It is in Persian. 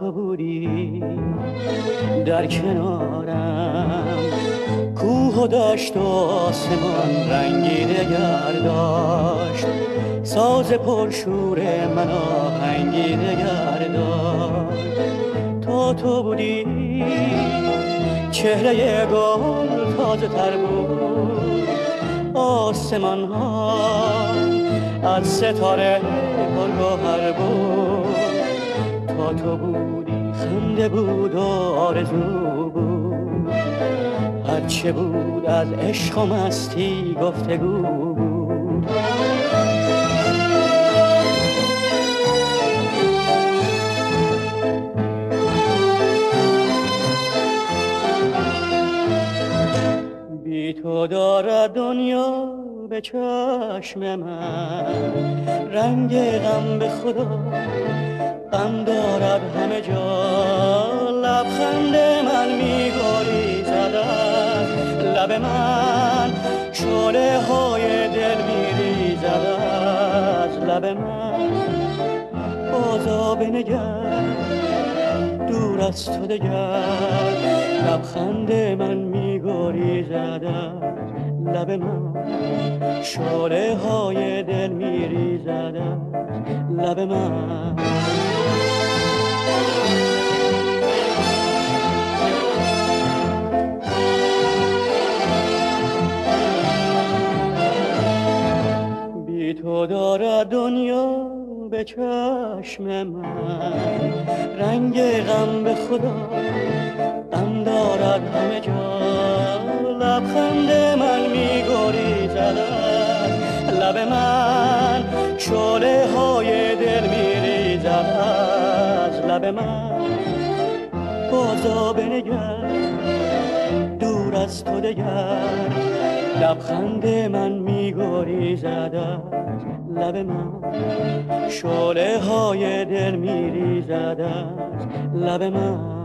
تو بودی در کنارم. کوه و دشت و آسمان رنگی دگر داشت. ساز پرشور من آهنگی دگر داشت. تا تو بودی چهره گل تازه تر بود. آسمان ها از ستاره پرگوهر بود. تا تو بودی خنده بود و آرزو بود. هرچه بود از عشق و مستی گفتگو بود. بی تو دارد دنیا به چشم من رنگ غم به خدا غم دارد همه جا. لبخند من زدن لب من شعله های دل میریزد از لب من بازا بنگر دور از تو دگر لبخند من میگاری زدن لب من شعله های دل میریزد لب من تو دارد دنیا به چشم من. رنگ غم به خدا غم دارد همه جا. لبخند من میگوری زدن لب من شعله های دل میریزد از لب من. بازا بنگر دور از تو دگر. لبخند من میگوری زد لب من. شعله های دل میریزد از لب من.